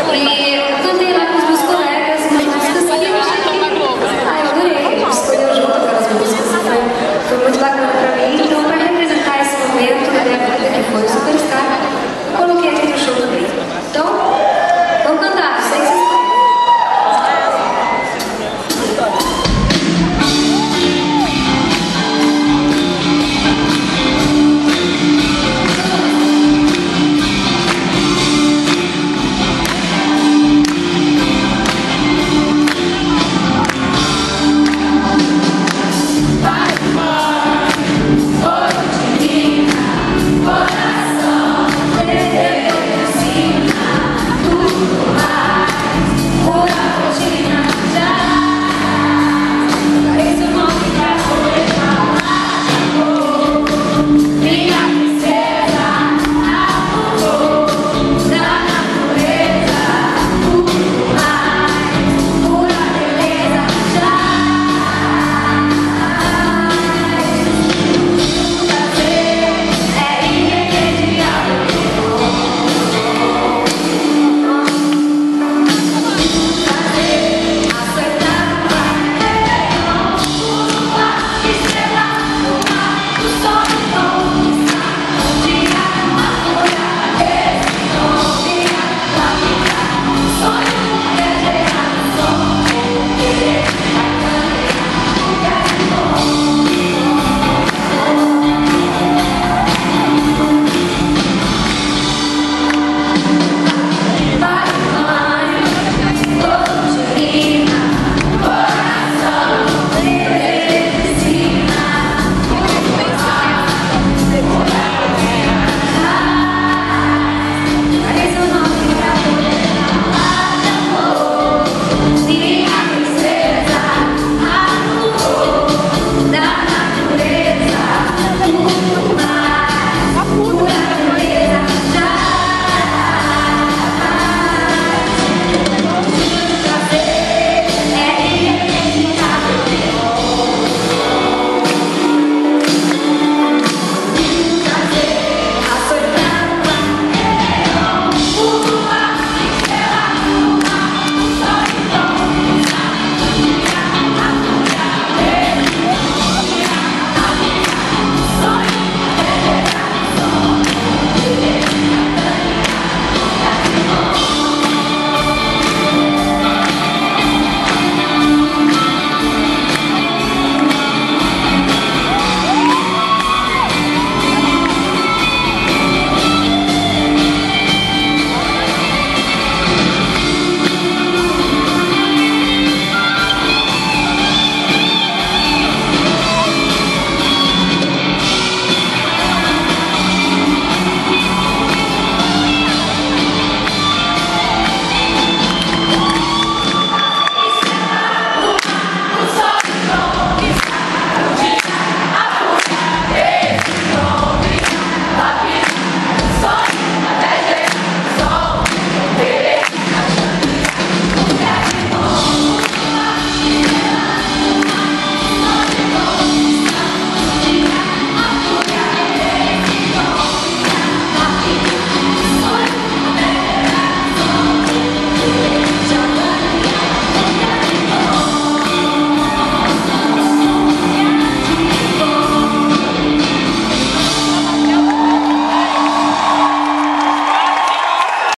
actually.